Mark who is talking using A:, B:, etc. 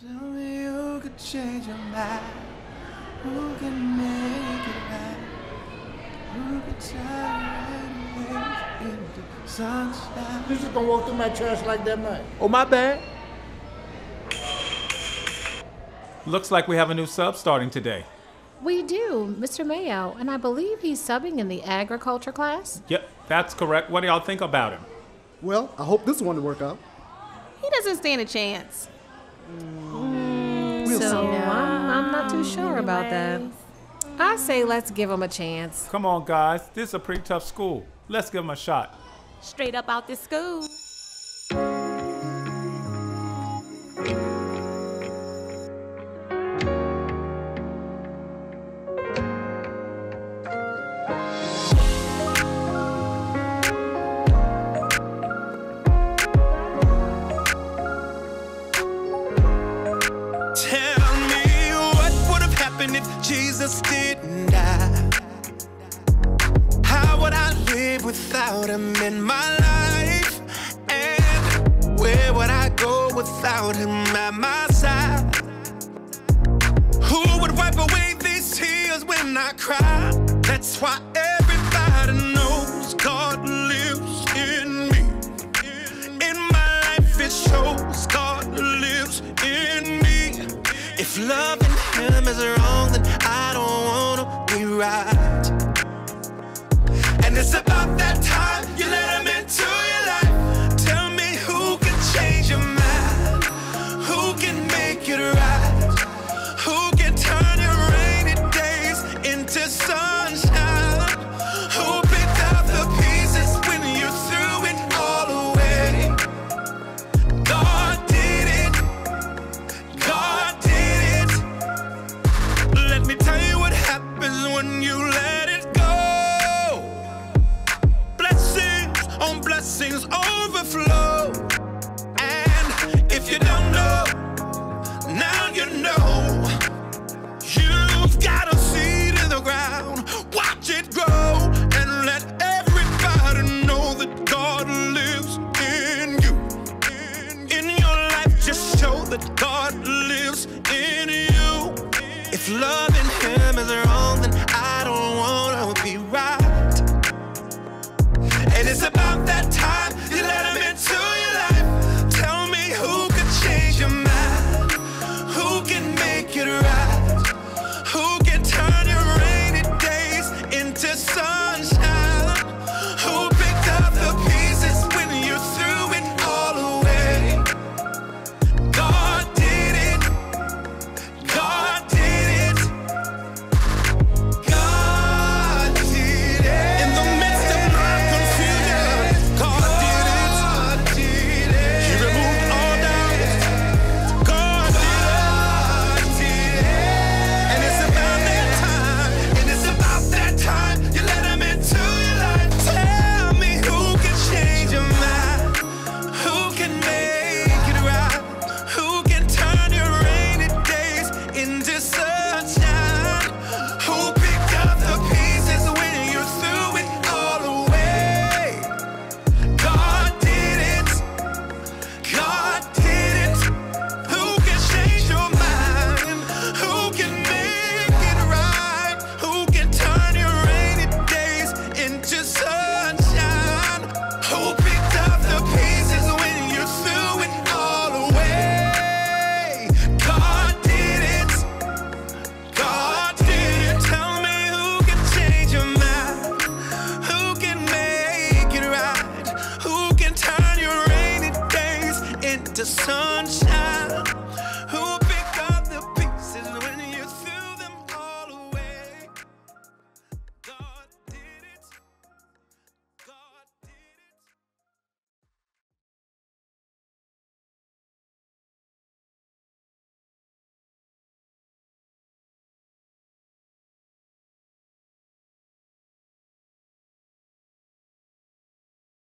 A: Tell me who could change your mind. Who can make it right? Who could turn your rain into sunshine?
B: You just gonna walk through my trash like that, man?
A: Oh, my bad.
C: Looks like we have a new sub starting today.
D: We do, Mr. Mayo, and I believe he's subbing in the agriculture class.
C: Yep, that's correct. What do y'all think about him?
E: Well, I hope this one will work out.
F: He doesn't stand a chance. Mm.
E: We'll
D: so
E: see.
D: I'm, I'm not too sure about that. I say let's give him a chance.
C: Come on, guys. This is a pretty tough school. Let's give him a shot.
F: Straight up out this school.
A: Would if Jesus didn't die? How would I live without him in my life? And where would I go without him at my side? Who would wipe away these tears when I cry? That's why everybody knows God lives in me. In my life, it shows God lives in me. If loving Him is wrong, then I don't wanna be right. Loving him is wrong, then I don't wanna be right. And it's about that time you let him into your life. Tell me who could change your mind, who can make it right, who can turn your rainy days into sunshine. to sunshine.